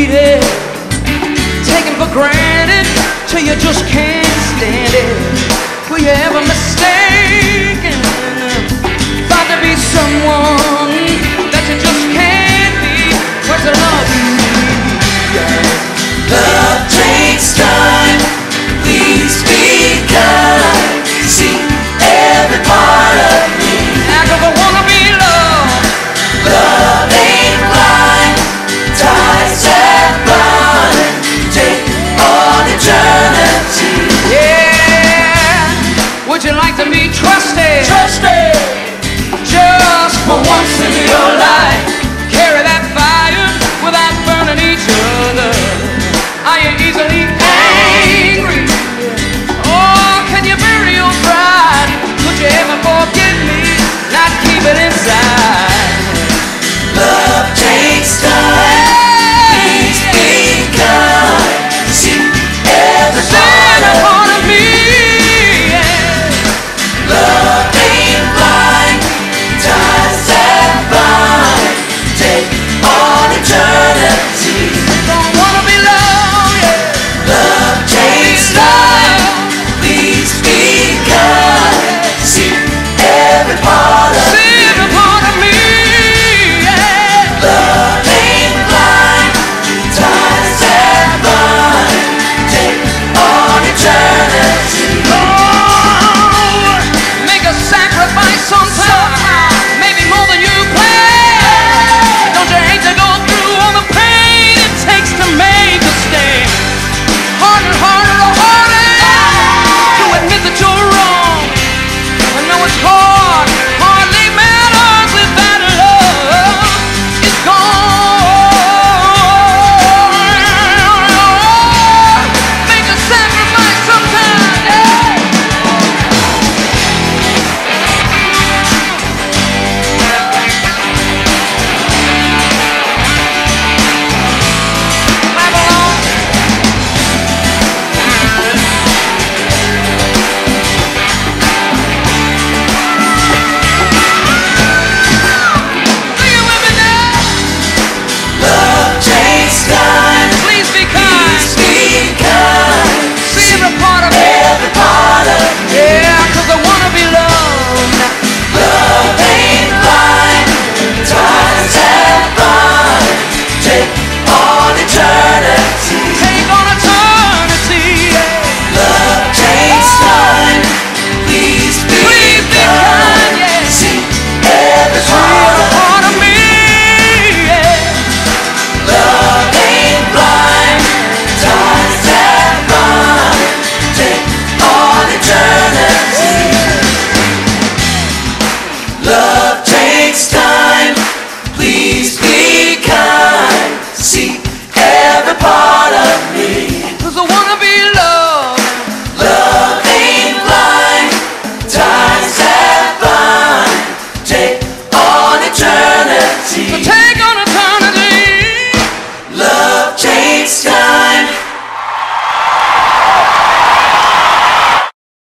treated, taken for granted till you just can't Would you like to be trusted? Trusted. Just for once in your life.